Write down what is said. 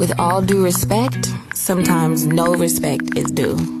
With all due respect, sometimes no respect is due.